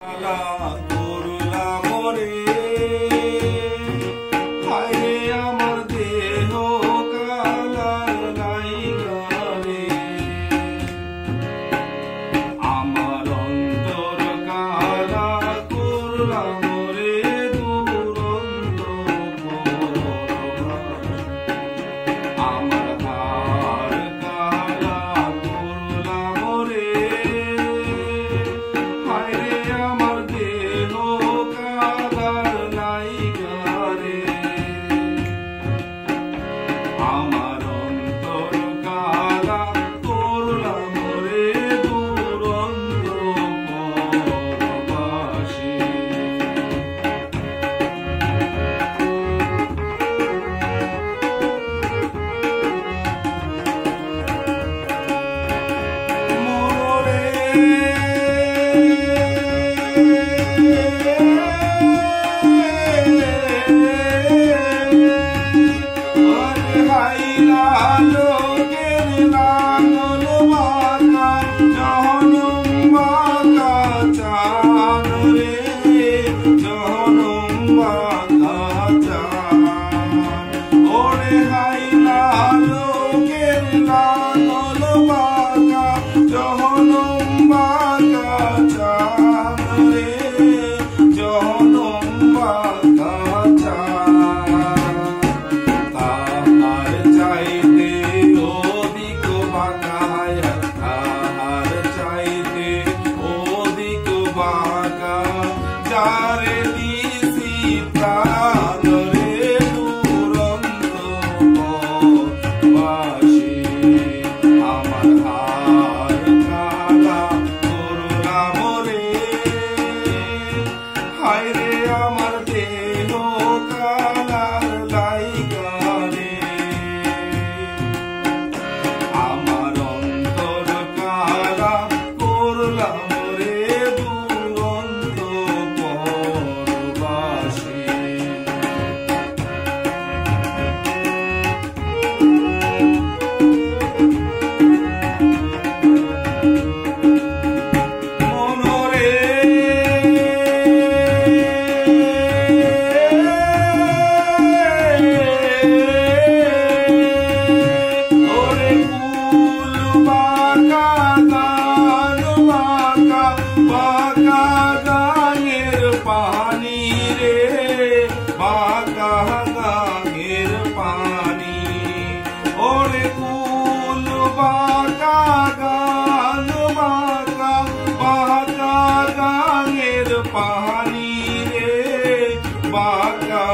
哈喽 बाका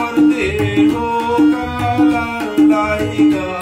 मरते हो काला रुलाएगा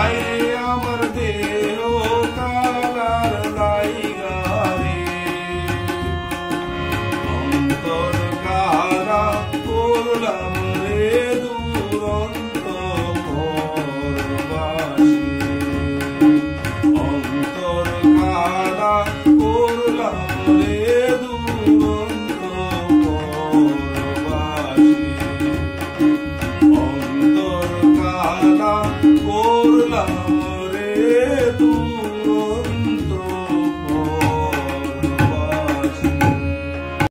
I.